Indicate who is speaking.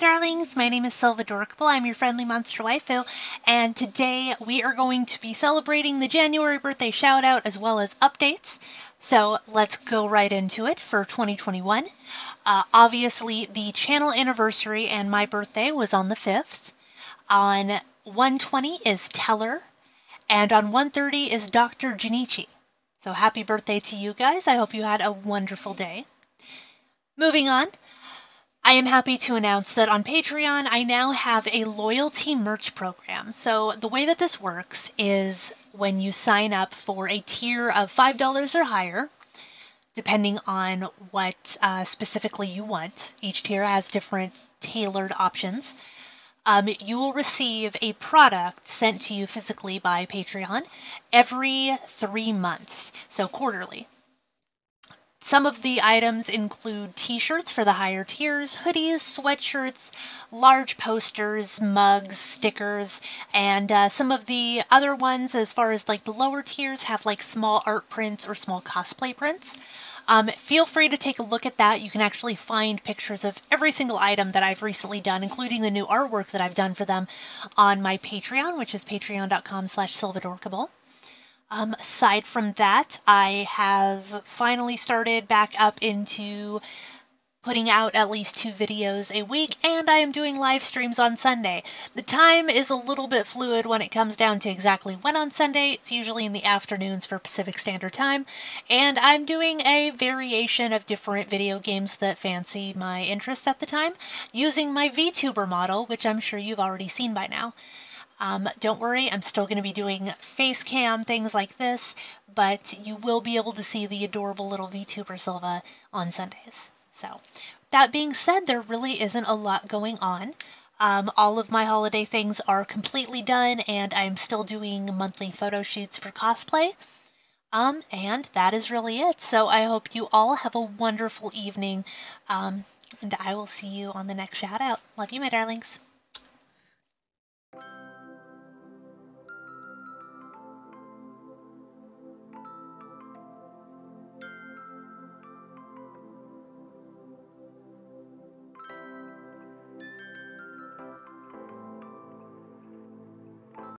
Speaker 1: darlings. My name is Silvadorkable. I'm your friendly monster waifu, and today we are going to be celebrating the January birthday shout out as well as updates. So let's go right into it for 2021. Uh, obviously, the channel anniversary and my birthday was on the 5th. On 120 is Teller, and on 130 is Dr. Jinichi. So happy birthday to you guys. I hope you had a wonderful day. Moving on, I am happy to announce that on Patreon, I now have a loyalty merch program. So, the way that this works is when you sign up for a tier of $5 or higher, depending on what uh, specifically you want, each tier has different tailored options. Um, you will receive a product sent to you physically by Patreon every three months, so quarterly. Some of the items include t shirts for the higher tiers, hoodies, sweatshirts, large posters, mugs, stickers, and uh, some of the other ones, as far as like the lower tiers, have like small art prints or small cosplay prints. Um, feel free to take a look at that. You can actually find pictures of every single item that I've recently done, including the new artwork that I've done for them on my Patreon, which is patreon.com slash silvadorkable. Um, aside from that, I have finally started back up into putting out at least two videos a week, and I am doing live streams on Sunday. The time is a little bit fluid when it comes down to exactly when on Sunday. It's usually in the afternoons for Pacific Standard Time, and I'm doing a variation of different video games that fancy my interest at the time, using my VTuber model, which I'm sure you've already seen by now. Um, don't worry, I'm still going to be doing face cam, things like this, but you will be able to see the adorable little VTuber Silva on Sundays. So, that being said, there really isn't a lot going on. Um, all of my holiday things are completely done, and I'm still doing monthly photo shoots for cosplay. Um, and that is really it. So I hope you all have a wonderful evening, um, and I will see you on the next shout out. Love you, my darlings.